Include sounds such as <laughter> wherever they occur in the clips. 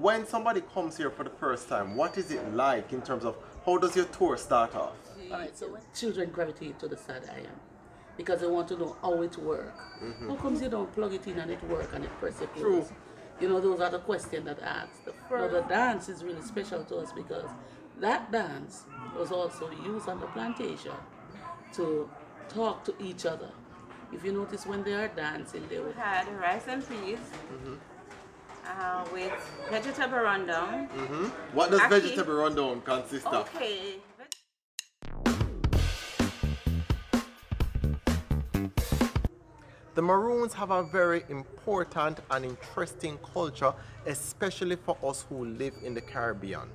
when somebody comes here for the first time, what is it like in terms of how does your tour start off? All right, so when children gravitate to the side I am because they want to know how it works. Mm-hmm. How comes you don't plug it in and it work and it press it. True. You know, those are the questions that asked. Now, the dance is really special to us because that dance was also used on the plantation to talk to each other. If you notice when they are dancing, they would had rice and peas mm-hmm. Uh, with vegetable rundown. What does Aki. vegetable rundown consist of? Okay. The Maroons have a very important and interesting culture, especially for us who live in the Caribbean.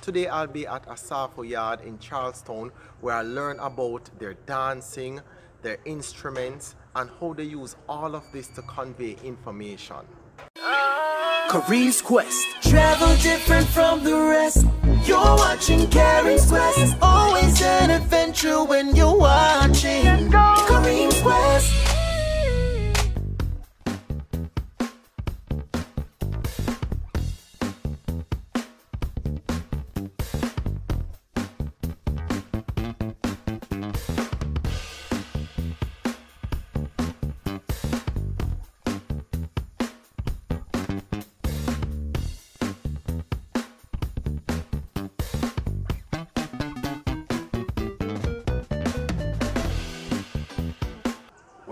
Today I'll be at Asafo Yard in Charlestown where I learn about their dancing, their instruments, and how they use all of this to convey information. Kareem's Quest. Travel different from the rest. You're watching Kareem's Quest. Always an adventure when you're watching Kareem's Quest.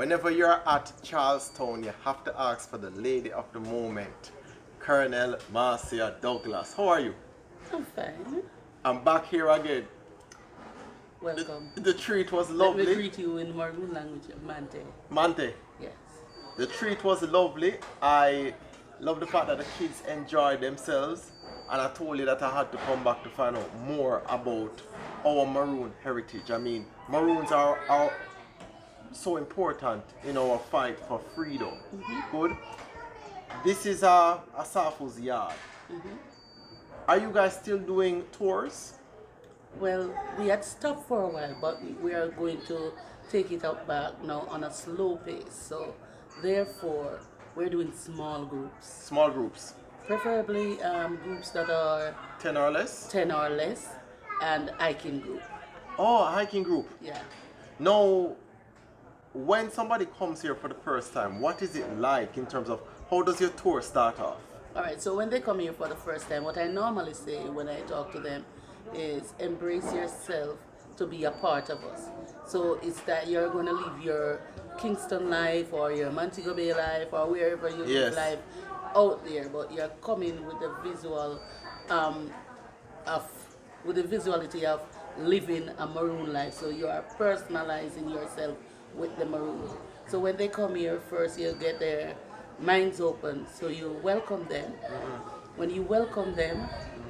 Whenever you're at Charlestown, you have to ask for the lady of the moment, Colonel Marcia Douglas. How are you? I'm fine. I'm back here again. Welcome. The treat was Let lovely. me greet you in Maroon language, Mante. Mante, Yes. the treat was lovely. I love the fact that the kids enjoyed themselves. And I told you that I had to come back to find out more about our maroon heritage. I mean, maroons are, are so important in our fight for freedom. Good. This is uh, Asafo's yard. Are you guys still doing tours? Well, we had stopped for a while, but we are going to take it up back now on a slow pace. So, therefore, we're doing small groups, Small groups, preferably um, groups that are 10 or less? 10 or less, and hiking group. Oh, a hiking group. Yeah. Now, when somebody comes here for the first time, what is it like in terms of how does your tour start off? All right, so when they come here for the first time, what I normally say when I talk to them is embrace yourself to be a part of us. So it's that you're going to live your Kingston life or your Montego Bay life or wherever you Yes. live life out there, but you're coming with the visual um, of with the visuality of living a maroon life. So you are personalizing yourself with the maroon. So when they come here first, you'll get their minds open. So you welcome them. Mm-hmm. When you welcome them,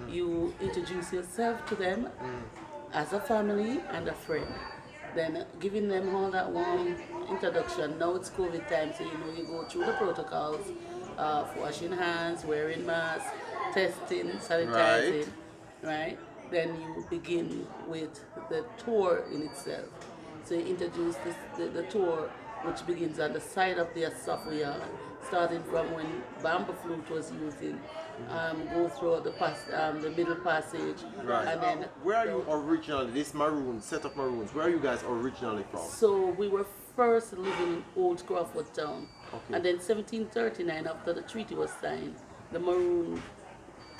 you introduce yourself to them mm-hmm. as a family and a friend. Then giving them all that warm introduction. Now it's COVID time, so you know you go through the protocols of washing hands, wearing masks, testing, sanitizing, right? right? Then you begin with the tour in itself. You introduce this, the, the tour, which begins on the side of the Yard, starting from when bamboo flute was used in, um, go through the pass, um, the middle passage, Right. and then where are you originally? This maroon set of maroons. Where are you guys originally from? So we were first living in Old Crawford Town. Okay. And then 1739, after the treaty was signed, the Maroon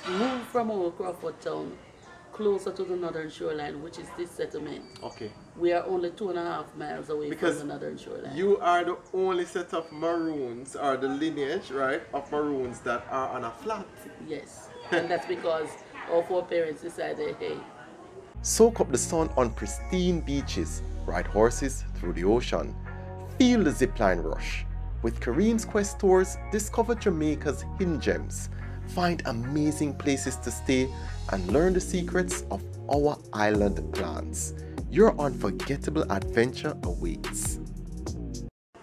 moved from Old Crawford Town closer to the northern shoreline, which is this settlement. Okay. We are only two and a half miles away Because from the northern shoreline. You are the only set of maroons, or the lineage, right, of maroons that are on a flat. yes. and that's because our foreparents decided, hey, Soak up the sun on pristine beaches, ride horses through the ocean, feel the zipline rush. With Kareem's Quest Tours, discover Jamaica's hidden gems, find amazing places to stay, and learn the secrets of our island plants. Your unforgettable adventure awaits.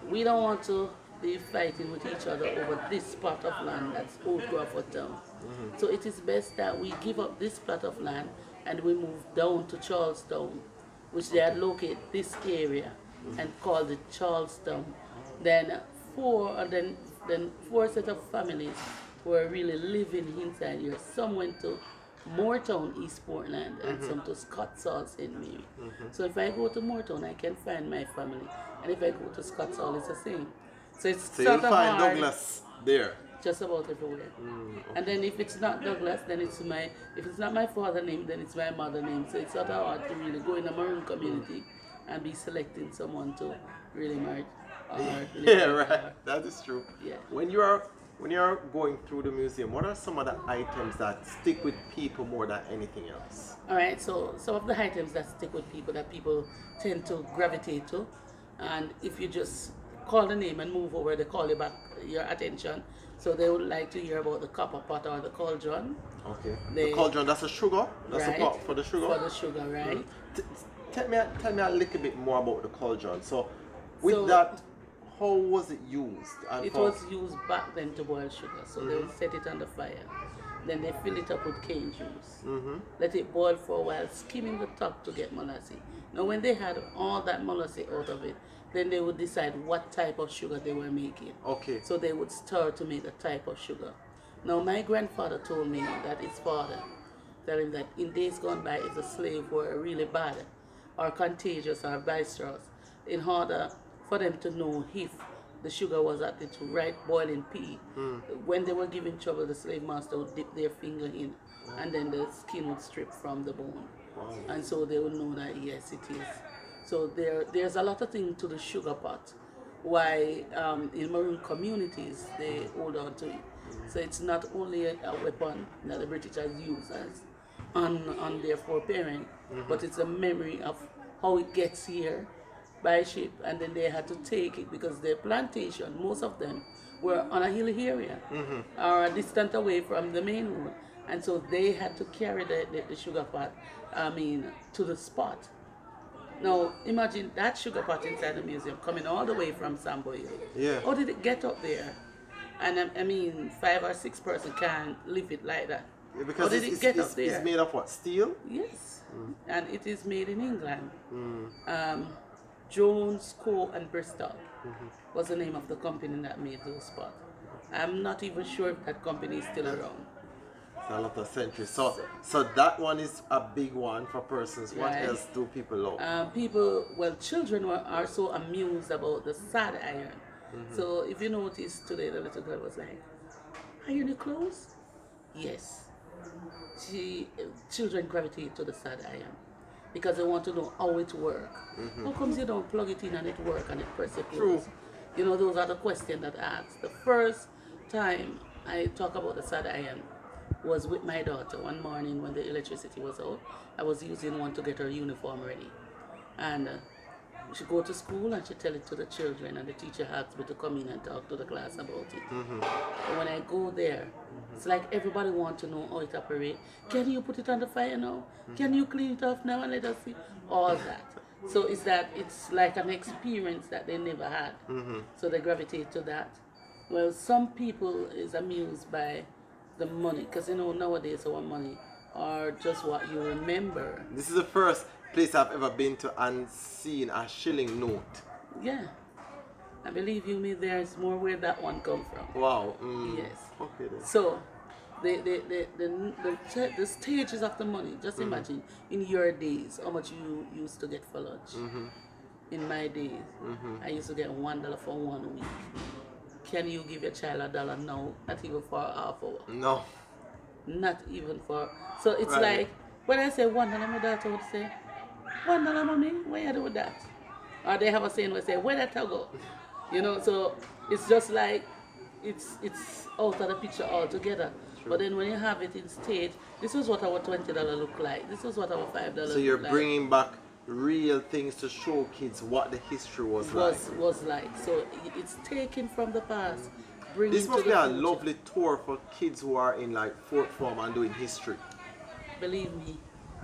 we don't want to be fighting with each other over this part of land that's Old Crawford Town. Mm-hmm. So it is best that we give up this plot of land and we move down to Charlestown, which they had located this area mm-hmm. and called it Charlestown. Then four, then then four set of families who are really living inside here. Some went to Moore Town, East Portland, and Mm-hmm. some to Scott Hall, St. Mary. So if I go to Moore Town, I can find my family. And if I go to Scott Hall, it's the same. So it's So sort of find hard Douglas there. just about everywhere. Mm, And then if it's not Douglas, then it's my if it's not my father name, then it's my mother name. So it's sort of hard to really go in a maroon community and be selecting someone to really marry. Yeah, <laughs> right. That is true. Yeah. When you are when you are going through the museum, what are some of the items that stick with people more than anything else? All right, so some of the items that stick with people that people tend to gravitate to, and if you just call the name and move over, they call you back your attention. So they would like to hear about the copper pot or the cauldron, Okay. They- the cauldron, that's a sugar. That's right? a pot for the sugar. For the sugar, right? Mm. T- tell me, tell me a little bit more about the cauldron. So, with So- that, how was it used? It for- was used back then to boil sugar. So they would mm-hmm. set it on the fire. Then they fill it up with cane juice. Mm-hmm. Let it boil for a while, skimming the top to get molasses. Now, when they had all that molasses out of it, then they would decide what type of sugar they were making. Okay. So they would stir to make the type of sugar. Now, my grandfather told me that his father, tell him that in days gone by, if the slave were really bad or contagious or boisterous, in order for them to know if the sugar was at its right boiling peak, when they were giving trouble, the slave master would dip their finger in and then the skin would strip from the bone. And so they would know that, yes, it is. So there, there's a lot of things to the sugar pot why um, in Maroon communities they hold on to it. So it's not only a, a weapon that the British has used as on, on their foreparent, but it's a memory of how it gets here by ship and then they had to take it because their plantation, most of them were on a hilly area mm-hmm. or a distant away from the main road. And so they had to carry the, the, the sugar pot, I mean, to the spot. Now, imagine that sugar pot inside the museum coming all the way from Samboy. Yeah. How did it get up there? And I, I mean, five or six person can't lift it like that. Yeah, How because did it's, it it's, get it's, up there? it's made of what? Steel? Yes, mm. and it is made in England. Mm. Um, Jones, Co. and Bristol was the name of the company that made those pots. I'm not even sure if that company is still around. It's a lot of centuries. So, so that one is a big one for persons. What Right. else do people love? um, people, well, children were, are so amused about the sad iron. So if you notice today, the little girl was like, "Are iron your clothes? Yes. She, children gravitate to the sad iron because they want to know how it works. How comes you don't plug it in and it work and it it True. You know, those are the questions that I ask. The first time I talk about the sad iron was with my daughter one morning when the electricity was out. I was using one to get her uniform ready. And uh, she go to school and she tell it to the children and the teacher asked me to come in and talk to the class about it. And when I go there, it's like everybody want to know how it operates. Can you put it on the fire now? Can you clean it off now and let us see? All that. So it's that it's like an experience that they never had. So they gravitate to that. Well, some people is amused by the money because you know nowadays our money are just what you remember. This is the first place I've ever been to and seen a shilling note. Yeah. I believe you me there's more where that one come from. Wow. mm. Yes. Okay then. So, the the, the, the, the, the stages of the money, just mm-hmm. imagine in your days how much you used to get for lunch. Mm-hmm. In my days, mm-hmm. I used to get one dollar for one week. Can you give your child a dollar now? Not even for a half hour. No. Not even for. So it's Right. like when I say one dollar, my daughter would say, one dollar, mommy, what you do with that? Or they have a saying where say, where that I go? You know, so it's just like it's it's out of the picture altogether. But then when you have it in stage, this is what our twenty dollar look like. This is what our five dollar. So you're look like. bringing back real things to show kids what the history was, was like. was like. So it's taken from the past, bringing This must the be a future. lovely tour for kids who are in like fourth form and doing history. Believe me,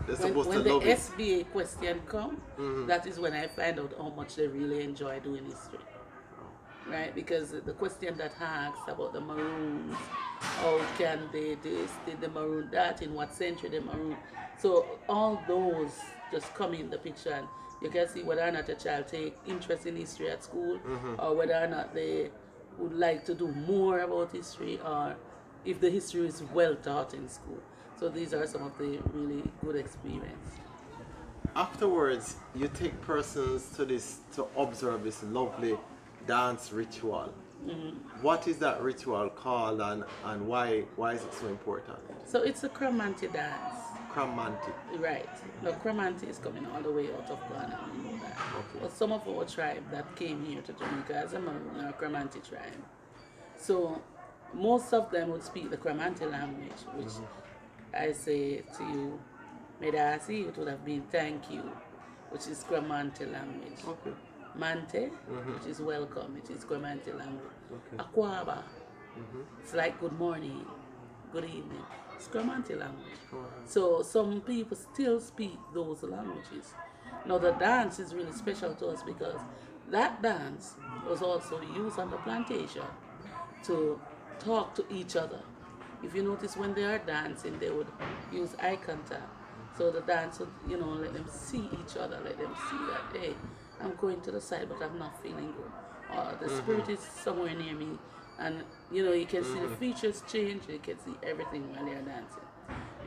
They're when, supposed when to the love it. SBA question come, mm-hmm. that is when I find out how much they really enjoy doing history. Right? Because the question that asks about the Maroons, how can they this, did the Maroon that, in what century the Maroon. So all those just come in the picture and you can see whether or not a child take interest in history at school mm-hmm. or whether or not they would like to do more about history or if the history is well taught in school. So these are some of the really good experience. Afterwards, you take persons to this to observe this lovely dance ritual. Mm-hmm. What is that ritual called and, and why why is it so important? So it's a Kramanti dance. Kramanti. Right. Now, Kramanti is coming all the way out of Ghana, we know that. Okay. But some of our tribe that came here to Jamaica as a Maroon Kramanti tribe. So most of them would speak the Kramanti language, which mm-hmm. I say to you, Medasi, it would have been thank you, which is Kramanti language. Okay. Mante, mm-hmm. which is welcome, which is Kramanti language. Okay. Akwaba, mm-hmm. it's like good morning, good evening. It's Kramanti language. So some people still speak those languages. Now the dance is really special to us because that dance was also used on the plantation to talk to each other. If you notice when they are dancing, they would use eye contact. So the dance would, you know, let them see each other, let them see that, hey, I'm going to the side, but I'm not feeling good. Or the mm-hmm. spirit is somewhere near me. And, you know, you can see the mm-hmm. features change, you can see everything while they're dancing.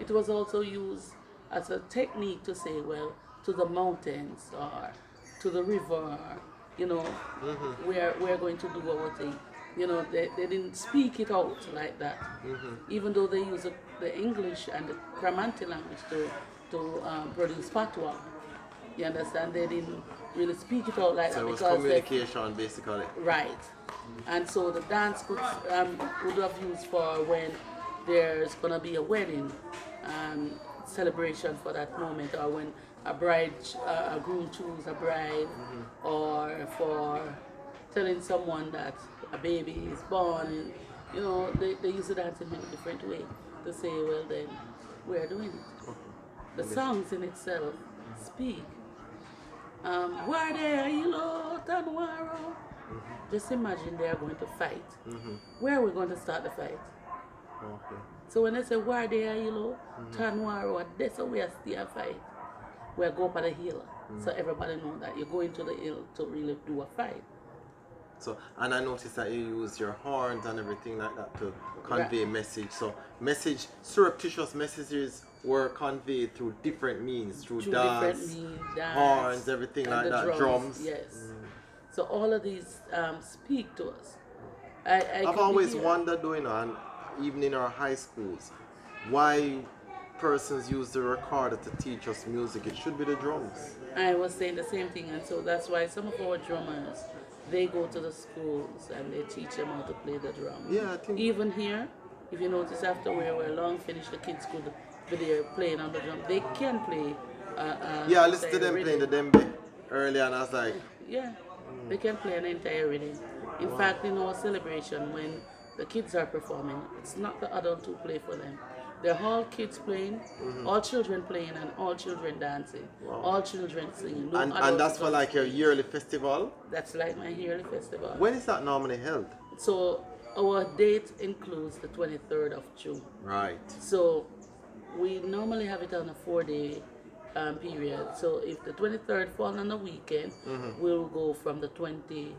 It was also used as a technique to say, well, to the mountains or to the river, you know, mm-hmm. we're, we're going to do our thing. You know, they, they didn't speak it out like that. Even though they use the- the English and the Kramanti language to, to um, produce patwa. You understand? They didn't really speak it out like So that it was because they, communication basically. Right. And so the dance could, um, would have used for when there's going to be a wedding um, celebration for that moment, or when a bride, uh, a groom chooses a bride, or for telling someone that a baby is born. You know, they, they use dance in a different way to say, well, then we're doing it. The songs in itself speak. Um, where there, Ilo, Tanwaro. Mm-hmm. Just imagine they are going to fight. Mm-hmm. Where are we going to start the fight? Okay. So when they say where there, Ilo, Tanwaro, that's where we are still fight. We go up on the hill. So mm-hmm. everybody know that you're going to the hill to really do a fight. So and I noticed that you use your horns and everything like that to convey message. So message surreptitious messages were conveyed through different means, through, Through dance, means, dance, horns, everything like that, drums. Yes. So all of these um, speak to us. I, I've always hear- wondered, you know, and even in our high schools, why persons use the recorder to teach us music. It should be the drums. I was saying the same thing, and so that's why some of our drummers they go to the schools and they teach them how to play the drum. Yeah, I think- even here, if you notice after we were long finished, the kids could be there playing on the drum. They can play. Uh, uh, Yeah, I listened to them playing the rhythm. djembe earlier, and I was like, Yeah, they can play an entire rhythm. In fact, in our celebration, when the kids are performing, it's not the adult who play for them. They're all kids playing, all children playing, and all children dancing, all children singing. No and, and that's for like your yearly festival. That's like my yearly festival. When is that normally held? So our date includes the 23rd of June. Right. So we normally have it on a four-day um, period. So if the 23rd falls on a weekend, we'll go from the 20,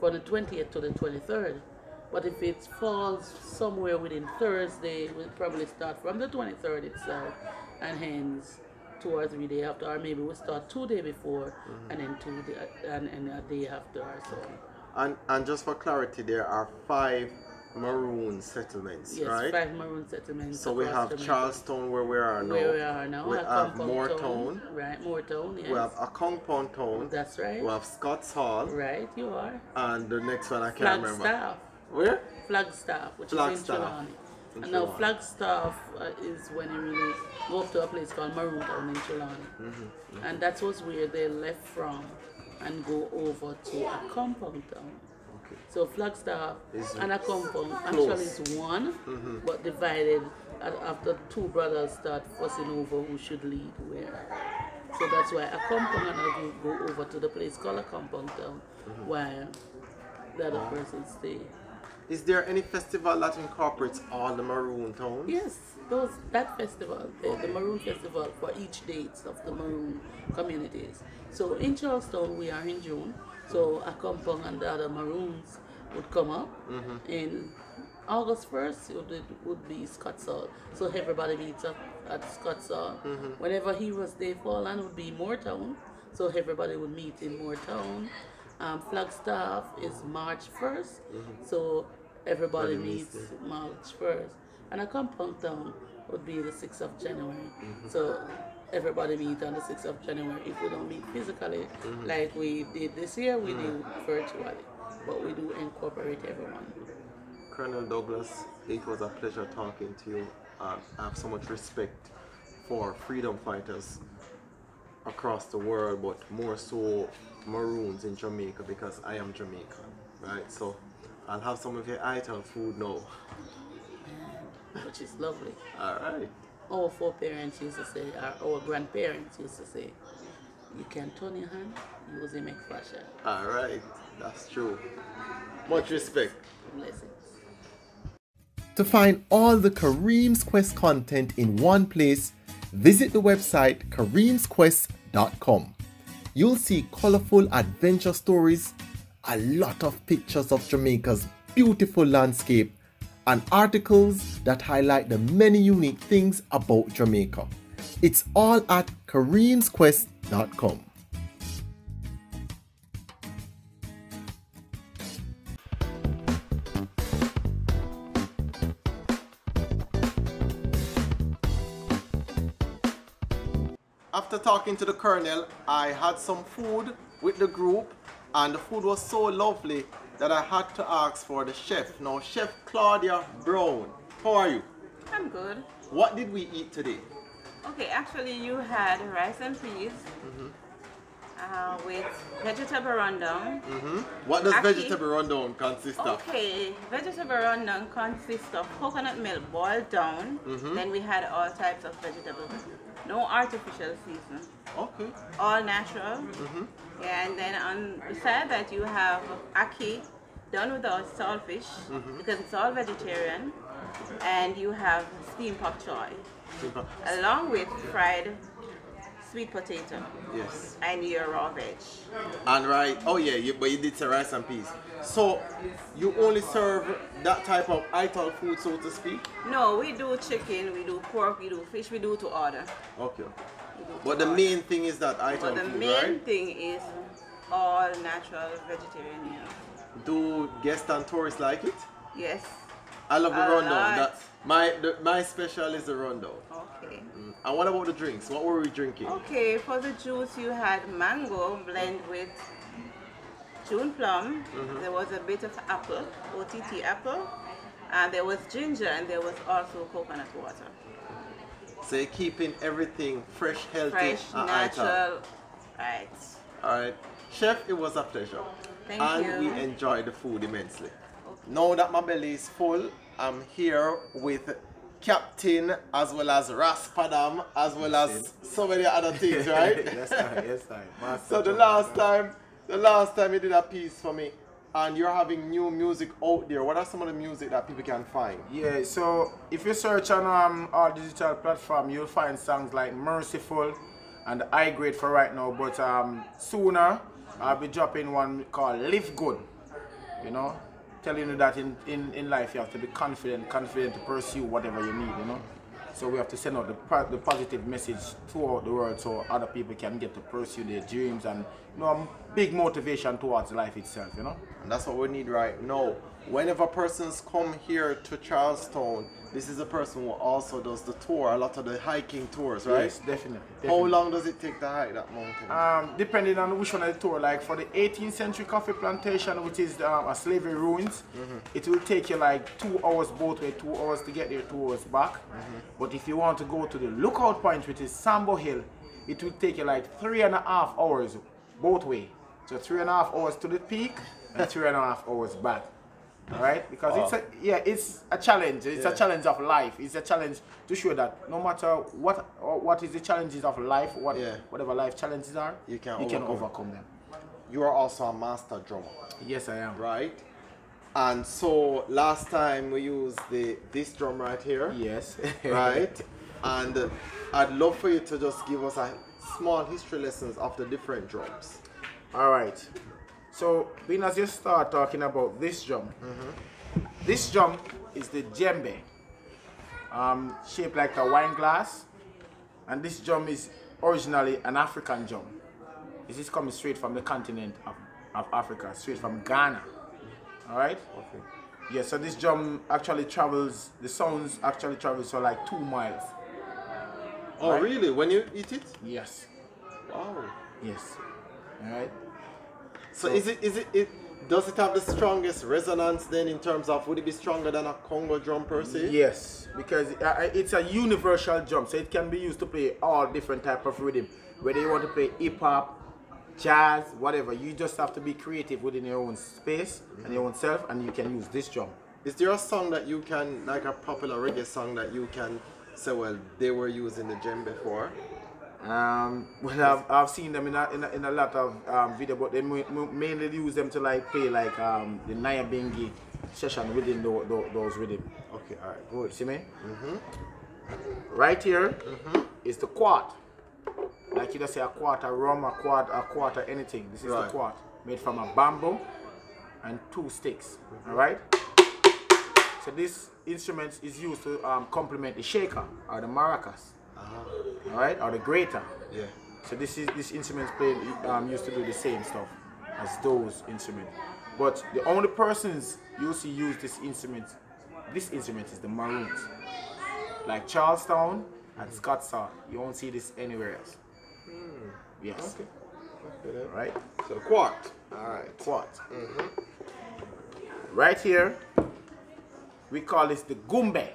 from the 20th to the 23rd. But if it falls somewhere within Thursday, we'll probably start from the 23rd itself and hence two or three days after, or maybe we'll start two days before mm-hmm. and then two day, and, and a day after or so. And and just for clarity, there are five maroon settlements, Yes, right? five maroon settlements. So we have Jamaica. Charlestown where we are now. Where we are now. We have Moore Town. Right, Moore Town, yes. We have a compound town. That's right. We have Scots Hall. Right, you are. And the next one I can't remember. Where? Flagstaff, which Flagstaff. is in Trelawny. In And now Flagstaff uh, is when you really go up to a place called Maroon in Trelawny. Mm-hmm, And that was where they left from and go over to a compound town. Okay. So Flagstaff Is and Accompong close. actually is one, Mm-hmm. but divided after two brothers start fussing over who should lead where. So that's why a compound and a group go over to the place called Accompong town, Mm-hmm. while the other person stay. Is there any festival that incorporates all the maroon tones? Yes, those that festival, the, the Maroon Festival for each dates of the Maroon communities. So in Charlestown, we are in June. So Accompong and the other Maroons would come up mm-hmm. in August 1st would, be- would be Scott's Hall. So everybody meets up at Scott's Hall. Mm-hmm. Whenever Heroes Day fall on would be Moore Town. So everybody would meet in Moore Town. Um, Flagstaff is March 1st. Mm-hmm. So everybody meets March 1st. And Accompong town would be the 6th of January. Mm-hmm. So everybody meet on the 6th of January. If we don't meet physically, mm-hmm. like we did this year, we do mm-hmm. virtually. But we do incorporate everyone. Colonel Douglas, it was a pleasure talking to you. Uh, I have so much respect for freedom fighters across the world, but more so Maroons in Jamaica because I am Jamaican, right? So I'll have some of your ital food now. which is lovely. All right. Our foreparents used to say, our, our grandparents used to say, you can turn your hand, use a make fashion. All right. That's true. Much respect. Blessings. To find all the Kareem's Quest content in one place, visit the website kareemsquest.com. You'll see colorful adventure stories, a lot of pictures of Jamaica's beautiful landscape, and articles that highlight the many unique things about Jamaica. It's all at kareemsquest.com. After talking to the colonel, I had some food with the group, and the food was so lovely that I had to ask for the chef. Now, Chef Claudia Brown, how are you? I'm good. What did we eat today? Okay, actually you had rice and peas mm-hmm. Uh, with vegetable rundown. Mm-hmm. What does Aki. vegetable rundown consist of? Okay, vegetable rundown consists of coconut milk boiled down. Mm-hmm. Then we had all types of vegetables. No artificial season. Okay. All natural. Yeah, and then on beside that you have aki done without saltfish because it's all vegetarian. And you have steamed pak choy along with fried sweet potato Yes. and your raw veg. And right, oh yeah, you, but you did say rice and peas. So you only serve that type of ital food, so to speak? No, we do chicken, we do pork, we do fish, we do to order. Okay. To But the order. main thing is that ital But the main right? thing is all natural vegetarian meals. Do guests and tourists like it? Yes. I love the A rundown. lot. That, my the, my special is the rundown. Okay. Mm. And what about the drinks? What were we drinking? Okay, for the juice you had mango blend with June plum. Mm-hmm. There was a bit of apple, OTT apple. And there was ginger and there was also coconut water. So you're keeping everything fresh, healthy, Fresh, and natural. Right. All right, chef, it was a pleasure. Thank and you. And we enjoyed the food immensely. Now that my belly is full, I'm here with Captain as well as Raspadam as well as so many other things, right? <laughs> yes, sir. Yes, sir. Master so the last time, the last time you did a piece for me, and you're having new music out there. What are some of the music that people can find? Yeah, so if you search on um, our digital platform, you'll find songs like Merciful and I Grade for right now. But um, sooner, I'll be dropping one called Live Good. You know, telling you that in, in, in life you have to be confident, confident to pursue whatever you need, you know. So we have to send out the, the positive message throughout the world so other people can get to pursue their dreams and, you know, a big motivation towards life itself, you know. And that's what we need right now. Whenever persons come here to Charlestown, this is a person who also does the tour, a lot of the hiking tours, right? Yes, definitely. How long does it take to hike that mountain? Um, depending on which one of the tour, like for the 18th century coffee plantation, which is um, a slavery ruins, it will take you like two hours both way, two hours to get there, two hours back. But if you want to go to the lookout point, which is Sambo Hill, it will take you like three and a half hours both way. So three and a half hours to the peak and three and a half hours back. Right, because it's a oh. yeah, it's a challenge. It's Yeah. a challenge of life. It's a challenge to show that no matter what what is the challenges of life, what Yeah. whatever life challenges are, You can you can overcome. overcome them. You are also a master drummer, Yes, I am. right? And so last time we used the this drum right here, Yes. <laughs> right? And I'd love for you to just give us a small history lessons of the different drums. All right. So, being as you start talking about this drum, this drum is the djembe, um, shaped like a wine glass. And this drum is originally an African drum. This is coming straight from the continent of, of Africa, straight from Ghana. All right? Okay. Yeah, so this drum actually travels, the sounds actually travels for like two miles. Oh, Right. really? When you eat it? Yes, Wow. yes. All right? So is it is it it does it have the strongest resonance then in terms of would it be stronger than a Congo drum per se? Yes, because it's a universal drum, so it can be used to play all different type of rhythm. Whether you want to play hip hop, jazz, whatever, you just have to be creative within your own space and your own self, and you can use this drum. Is there a song that you can like a popular reggae song that you can say well they were using the djembe for? Um, well, I've, I've seen them in a, in a, in a lot of um, video, but they ma- ma- mainly use them to like play like um, the Nyabinghi session within tho- tho- those rhythm. Okay, alright, good. See me? Mhm. Right here is the quart. Like you just say a quarter rum, a quart, a quarter anything. This is Right. the quart made from a bamboo and two sticks. All right. So this instrument is used to um, complement the shaker or the maracas. All right, or the grater. Yeah. So this is this instrument played um, used to do the same stuff as those instruments. But the only persons you see use this instrument, this instrument is the Maroons. Like Charlestown and Scott's Hall, you won't see this anywhere else. Yes. Okay. Then. Right. So quart. Alright. Quart. Mhm. Right here, we call this the gumbe.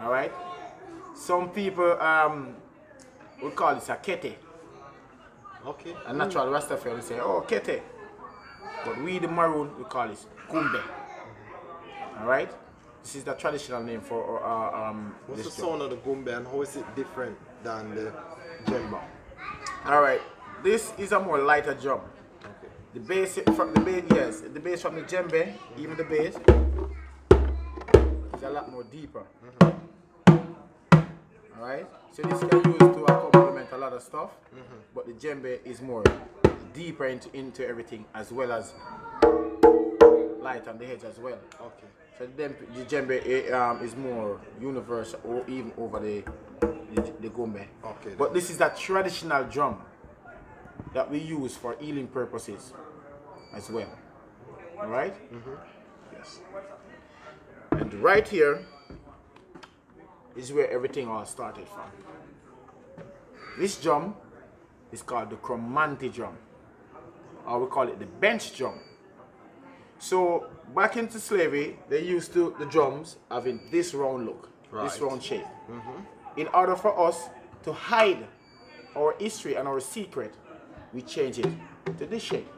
All right. Some people um would call this a kete. Okay. A natural Rastafari will say, oh, kete. But we, the maroon, we call it gumbe. Alright? This is the traditional name for uh, um, What's the this sound of the gumbe and how is it different than the djembe? Alright, this is a more lighter drum. Okay. The bass from the bass, yes, the bass from the djembe, even the bass, is a lot more deeper. Alright, so this can use to complement a lot of stuff, but the djembe is more deeper into, into everything as well as light on the edge as well. Okay. So then the djembe um, is more universal or even over the the, the gombe. Okay. But this is a traditional drum that we use for healing purposes as well. All right? Yes. And right here is where everything all started from. This drum is called the Kramanti drum, or we call it the bench drum. So back into slavery, they used to the drums having this round look, this round shape. Mm-hmm. In order for us to hide our history and our secret, we change it to this shape.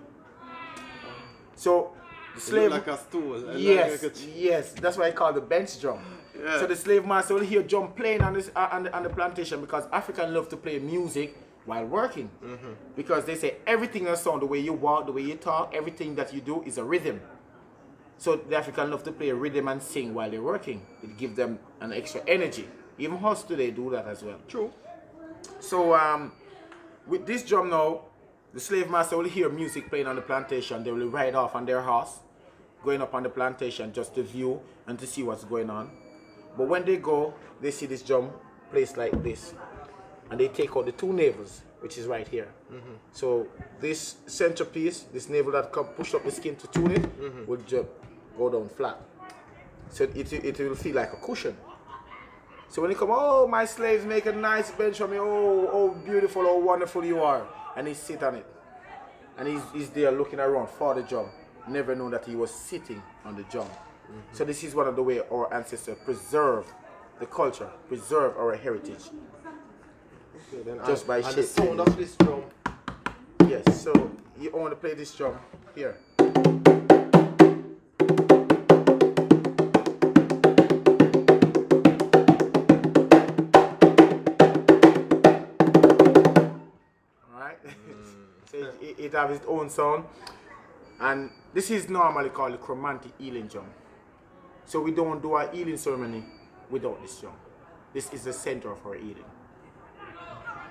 So the slave like a stool. Yes, like a yes, that's why I call the bench drum. Yeah. So the slave master will hear John playing on this uh, on, the, on the plantation because African love to play music while working. Mm-hmm. Because they say everything is sound, the way you walk, the way you talk, everything that you do is a rhythm. So the African love to play a rhythm and sing while they're working. It gives them an extra energy. Even us today do that as well. True. So um, with this drum now, the slave master will hear music playing on the plantation. They will ride off on their horse, going up on the plantation just to view and to see what's going on. But when they go, they see this drum placed like this, and they take out the two navels, which is right here. Mm-hmm. So this centerpiece, this navel that come push up the skin to tune it, mm-hmm. will just go down flat. So it, it will feel like a cushion. So when he come, oh, my slaves make a nice bench for me. Oh, oh, beautiful, oh, wonderful you are. And he sit on it. And he's, he's there looking around for the drum. Never know that he was sitting on the drum. Mm-hmm. So this is one of the way our ancestors preserve the culture, preserve our heritage. Okay, then Just and, by and the sound of this drum. Yes, so you want to play this drum here. Alright? it, it, it has its own sound. And this is normally called the chromantic healing drum. So we don't do our healing ceremony without this drum. This is the center of our healing.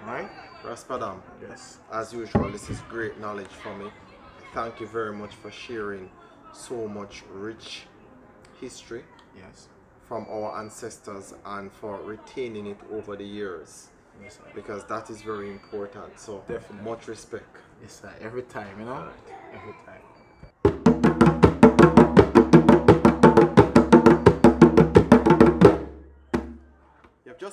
Alright? Raspadam. Yes. As usual, this is great knowledge for me. Thank you very much for sharing so much rich history Yes. from our ancestors and for retaining it over the years Yes, sir. because that is very important. So Definitely. much respect. Yes, sir. Every time, you know? Every time.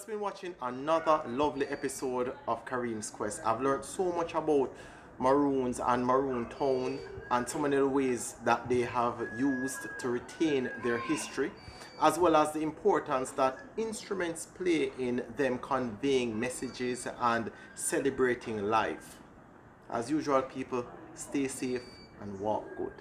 Just been watching another lovely episode of Kareem's Quest. I've learned so much about Maroons and Maroon Town and so many ways that they have used to retain their history, as well as the importance that instruments play in them conveying messages and celebrating life. As usual, people, stay safe and walk good.